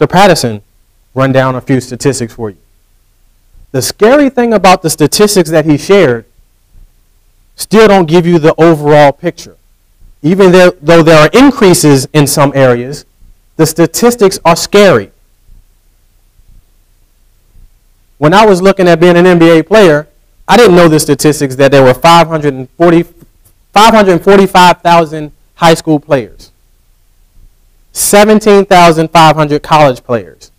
Dr. Patterson run down a few statistics for you. The scary thing about the statistics that he shared still don't give you the overall picture. Even though, there are increases in some areas, the statistics are scary. When I was looking at being an NBA player, I didn't know the statistics that there were 540, 545,000 high school players, 17,500 college players,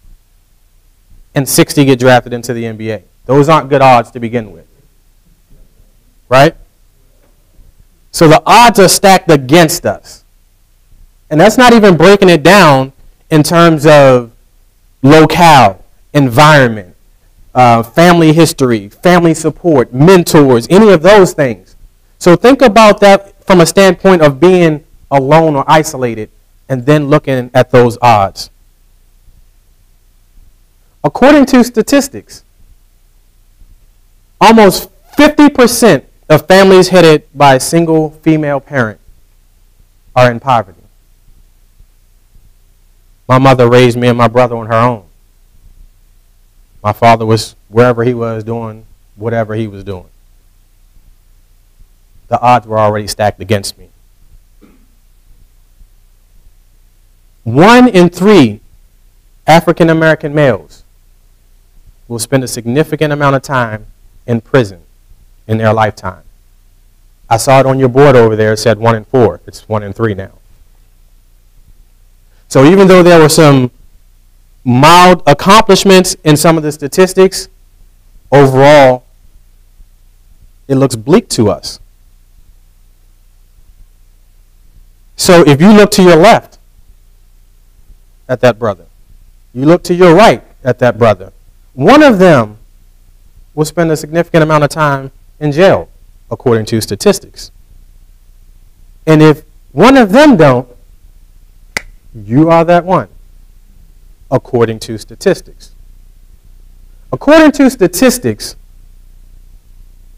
and 60 get drafted into the NBA. Those aren't good odds to begin with. Right? So the odds are stacked against us. And that's not even breaking it down in terms of locale, environment, uh, family history, family support, mentors, any of those things. So think about that from a standpoint of being alone or isolated and then looking at those odds. According to statistics, almost 50% of families headed by a single female parent are in poverty. My mother raised me and my brother on her own. My father was wherever he was doing whatever he was doing. The odds were already stacked against me. One in three African American males will spend a significant amount of time in prison in their lifetime. I saw it on your board over there. It said one in four. It's one in three now. So even though there were some mild accomplishments in some of the statistics, overall, it looks bleak to us. So if you look to your left at that brother, you look to your right at that brother, one of them will spend a significant amount of time in jail, according to statistics. And if one of them don't, you are that one according to statistics. According to statistics,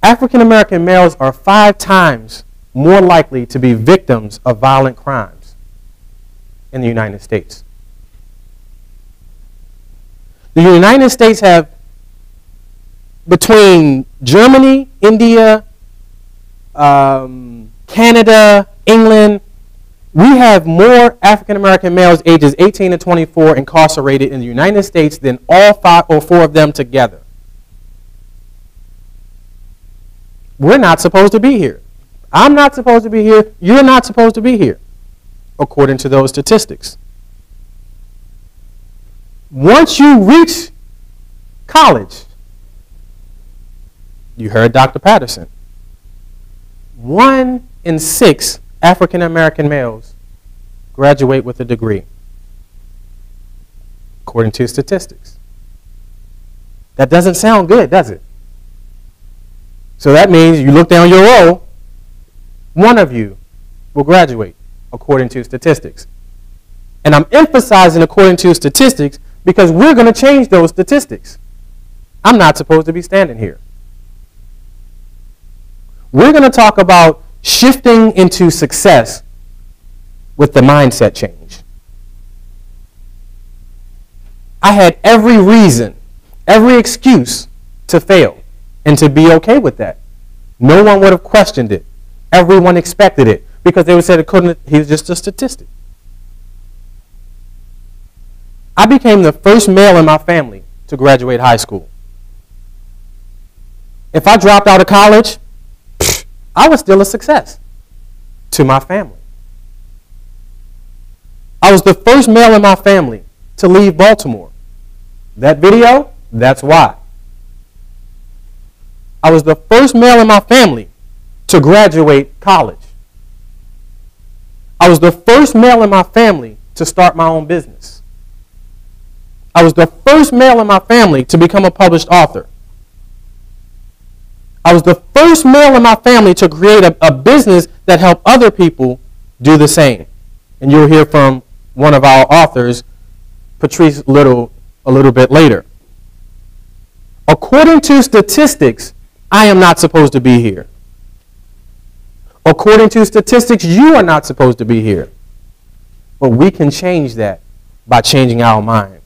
African American males are five times more likely to be victims of violent crimes in the United States. The United States have between Germany, India, um, Canada, England, we have more African American males ages 18 to 24 incarcerated in the United States than all five or four of them together. We're not supposed to be here. I'm not supposed to be here. You're not supposed to be here, according to those statistics. Once you reach college, you heard Dr. Patterson. One in six African American males graduate with a degree, according to statistics. That doesn't sound good, does it? So that means you look down your row, one of you will graduate, according to statistics. And I'm emphasizing according to statistics because we're going to change those statistics. I'm not supposed to be standing here. We're going to talk about shifting into success with the mindset change. I had every reason, every excuse to fail and to be okay with that. No one would have questioned it. Everyone expected it because they would say it couldn't, he was just a statistic. I became the first male in my family to graduate high school. If I dropped out of college, I was still a success to my family. I was the first male in my family to leave Baltimore. That video, that's why. I was the first male in my family to graduate college. I was the first male in my family to start my own business. I was the first male in my family to become a published author. I was the first male in my family to create a, a business that helped other people do the same. And you'll hear from one of our authors, Patrice Little, a little bit later. According to statistics, I am not supposed to be here. According to statistics, you are not supposed to be here. But we can change that by changing our mind.